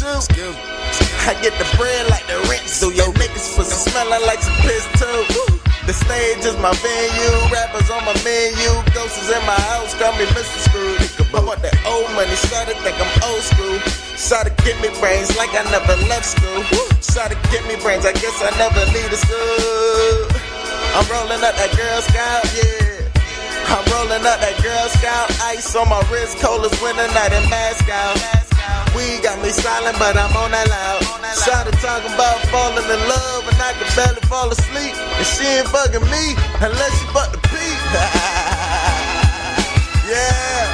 too. I get the bread like the rent do. Yo, niggas pussy smelling like some piss too. The stage is my venue, rappers on my menu, ghosts is in my house, call me Mr. Scrooge. I want that old money, started think I'm old school. Started get me brains like I never left school. Started get me brains, I guess I never leave the school. I'm rolling up that Girl Scout, yeah. I'm rolling up that Girl Scout, ice on my wrist, cold as winter night in Moscow. We got me silent, but I'm on that loud. Started talking about falling in love, and I can barely fall asleep. And she ain't bugging me unless she fuck the peep. yeah.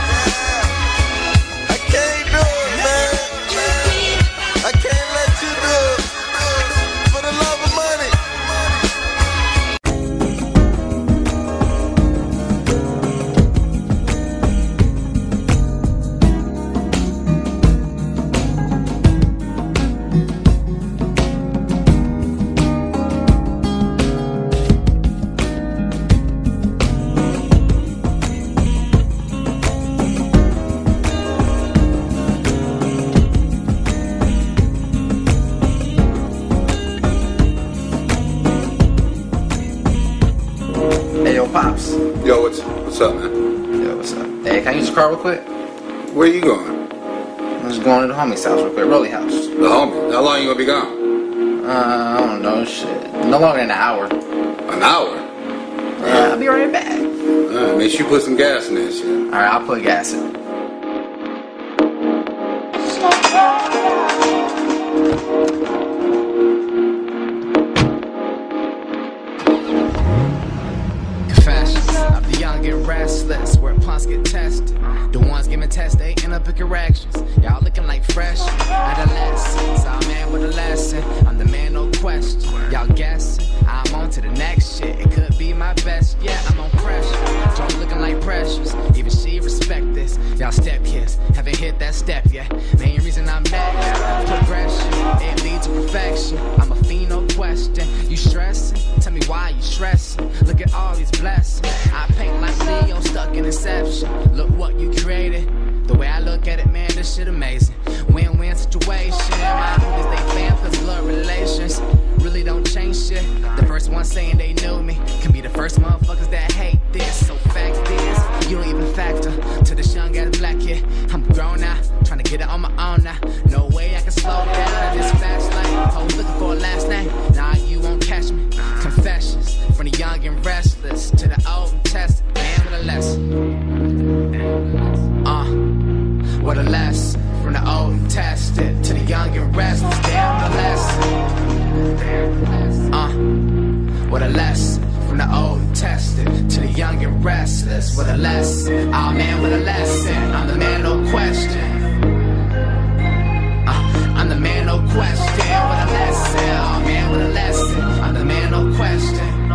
Car real quick? Where you going? I'm just going to the homie's house real quick, Rolly house. The homie. How long you gonna be gone? Uh, I don't know, shit. No longer than an hour. An hour. Yeah, I'll be right back. Uh, make sure you put some gas in that shit. Alright, I'll put gas in. Get where punks get tested. The ones giving tests, they end up in corrections. Y'all looking like fresh adolescents. I'm man with a lesson. I'm the man, no question. Y'all guessing. I'm on to the next shit. It could be my best. Yeah, I'm on pressure. Don't looking like precious. Even she respect this. Y'all step kids haven't hit that step yet. Main reason I'm next. Progression. It leads to perfection. I'm a no question. You stressing? Tell me why you stressing. Look at all these blessings. Leo Inception. Look what you created. The way I look at it, man, this shit amazing. Win-win situation. What a lesson. From the old and tested to the young and restless. What a lesson. Oh man, what a lesson. I'm the man, no question. Uh, I'm the man, no question. What a lesson. Oh man, what a lesson. I'm the man, no question.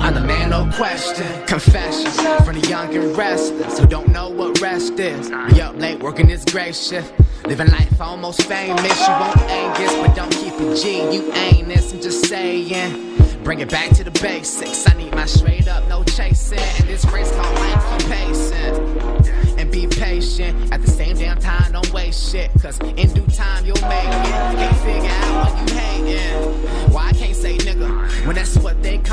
I'm the man, no question. Confessions from the young and restless who don't know what rest is. We up late working this great shift. Living life almost famous. You won't Angus, but don't keep it G. You ain't this, I'm just saying. Bring it back to the basics. I need my straight up, no chasing. And this race called life, keep pacing. And be patient. At the same damn time, don't waste shit. Cause in due time, you'll make it.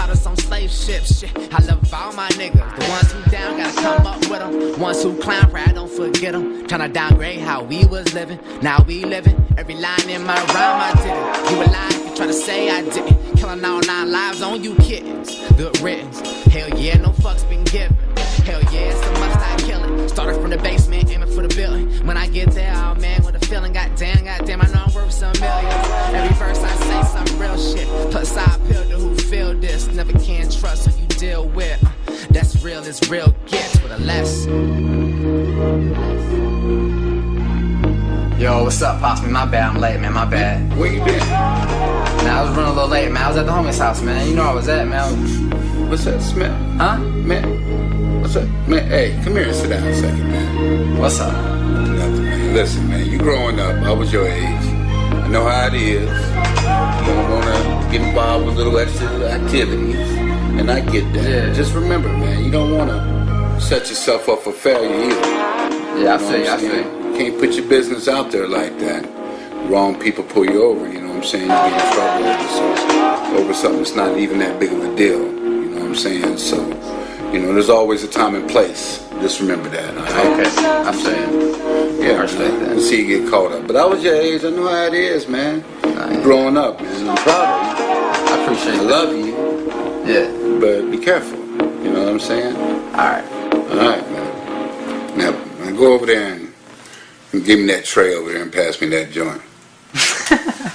Us on slave ships. Shit, I love all my niggas. The ones who down, gotta come up with them. Ones who clown, pride, don't forget them. Tryna downgrade how we was living. Now we living. Every line in my rhyme, I did it. You alive, you try to say I didn't. Killing all nine lives on you kittens. Good riddance. Hell yeah, no fucks been given. Hell yeah, a must I kill it. Started from the basement, aiming for the building. When I get there, oh man, what a feeling. Goddamn, goddamn, I know I'm worth some millions. Real as real gets with a lesson. Yo, what's up, Pops? Man, my bad, I'm late, man, my bad. Where you been? Man, I was running a little late, man. I was at the homie's house, man. You know where I was at, man. What's up, Smith? Huh? Man, what's up? Man, hey, come here and sit down a second, man. What's up? Nothing, man. Listen, man, you growing up, I was your age. I know how it is. You don't wanna get involved with little extra activities. And I get that. Yeah. Just remember, man, you don't wanna set yourself up for failure either. Yeah, I see, I see. you. can't put your business out there like that. Wrong people pull you over, you know what I'm saying? You get in trouble over, some, over something that's not even that big of a deal, you know what I'm saying? So, you know, there's always a time and place. Just remember that. Okay, I'm saying. Yeah, I respect that. See you get caught up. But I was your age. I know how it is, man. yeah. Growing up, man. I'm proud of you. I appreciate I love you, Yeah. But be careful. You know what I'm saying? Alright. All right, man. Now, now go over there and, and give me that tray over there and pass me that joint.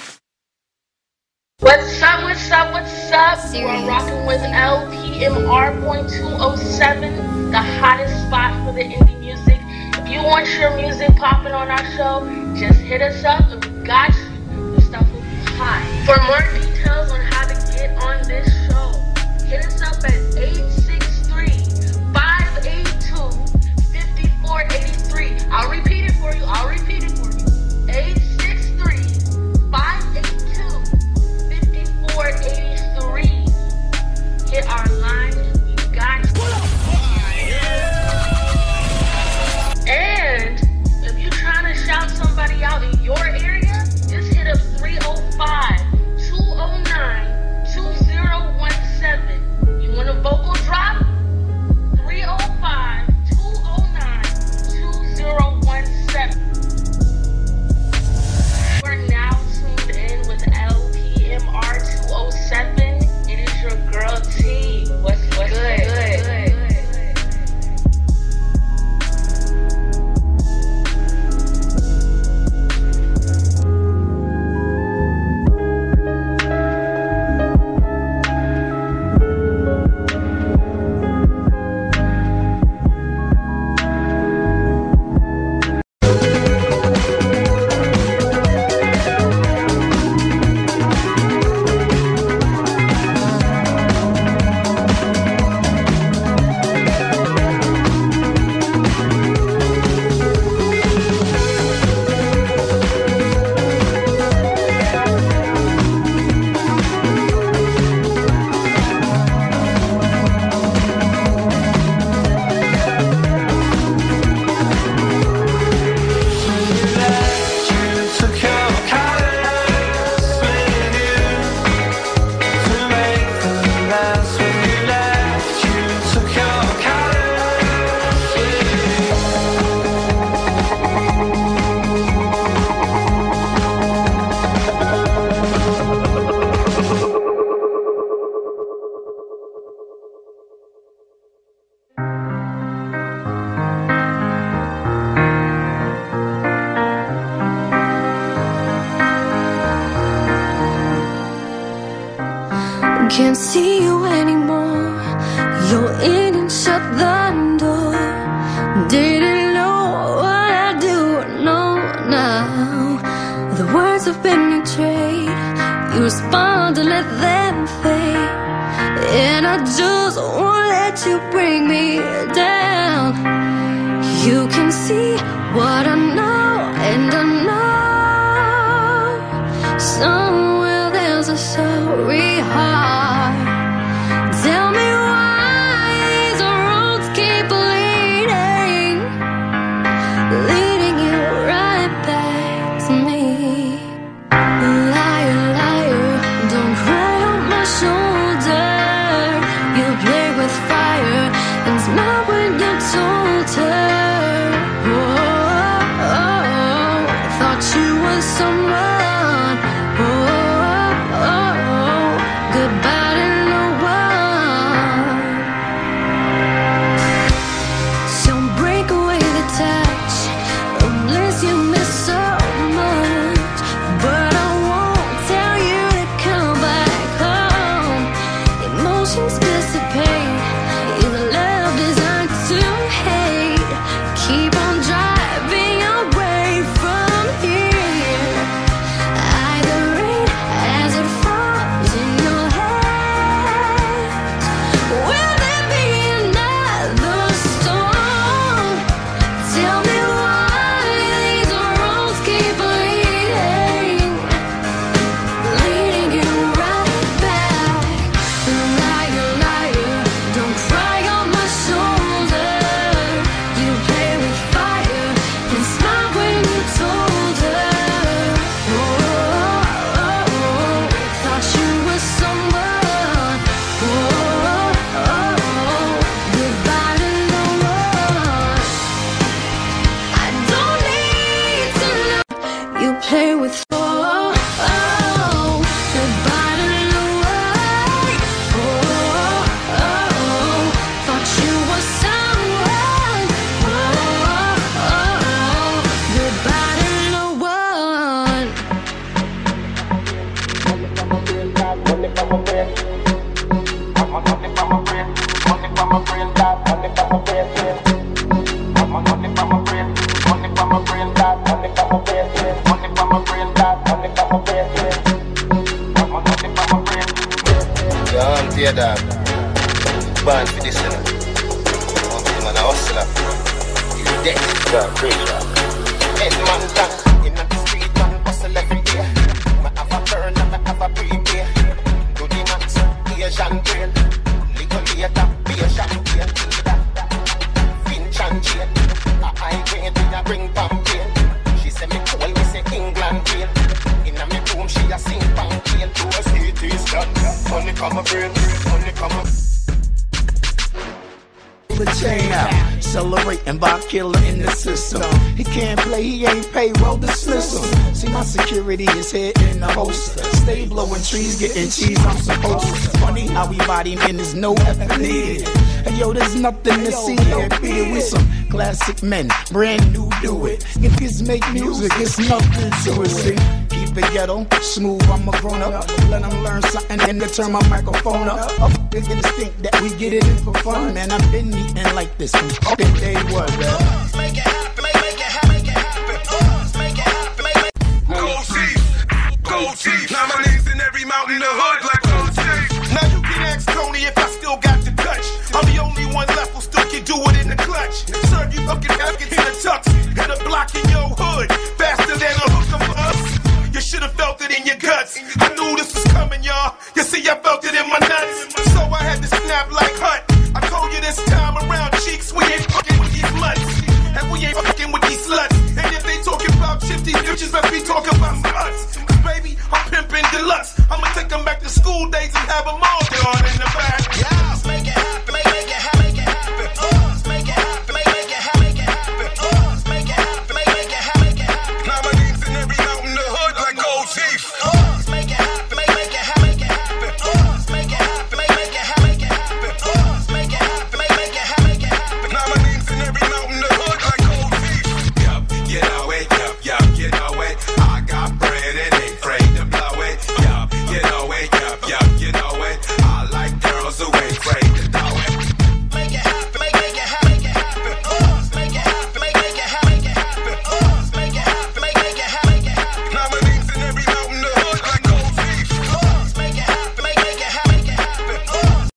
What's up, what's up, what's up? Serious. We're rocking with LPMR.207, the hottest spot for the indie music. If you want your music popping on our show, just hit us up and we got you. The stuff will be hot. For more Can't see you anymore. You're in and shut the door. Didn't know what I do know now. The words have been betrayed. You respond to let them fade. And I just won't let you bring me down. You can see what I know, and I know somewhere there's a sorry Born for this, you know. Want to man a hustler. You dead. Yeah, job. Head man down in the street and hustle every day. Me have a burn and me have a prepay. Do the max, Asian brain. Little later, be a champagne. Finch and chain. A high grade, me a bring champagne. She say me cool, me say England rain. Inna me room, she a sing champagne. To a city stand. Money come a brain, chain out. Celebrating by killer in the system. He can't play, he ain't payroll, dismiss him. See, my security is here in the holster. Stay blowing trees, getting cheese, I'm supposed to. Funny how we body man is no effort needed. Hey, yo, there's nothing to see here. It with some classic men, brand new, do it. If kids make music, it's nothing to it. See, keep it ghetto, smooth, I'm a grown up. Let them learn something, then to turn my microphone up. Up, niggas think that we get it in for fun, man. I've been eating like this from fucking day one. Make it happen, make, make it happen, make it happen. Uh, make it happen, make, make Gold teeth, gold teeth. Now my name's in every mountain in the hood like